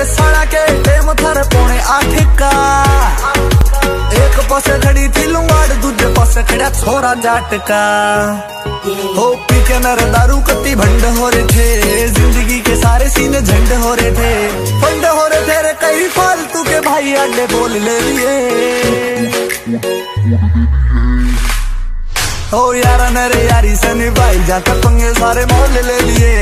तेरे साला के टेम थर पौने आठ का। एक पासे खड़ी थी लुंगाड़, दूजे पासे खड़ा छोरा जाट का हो पी के नर दारू कत्ती भंड हो रहे थे, ज़िंदगी के सारे सीने झंड हो रहे थे। फंड हो रहे तेरे कई फालतू के भाई अड्डे बोल ले लिए। ओ यारा नरे यारी सनी भाई, जाता पंगे सारे मोल ले लिए।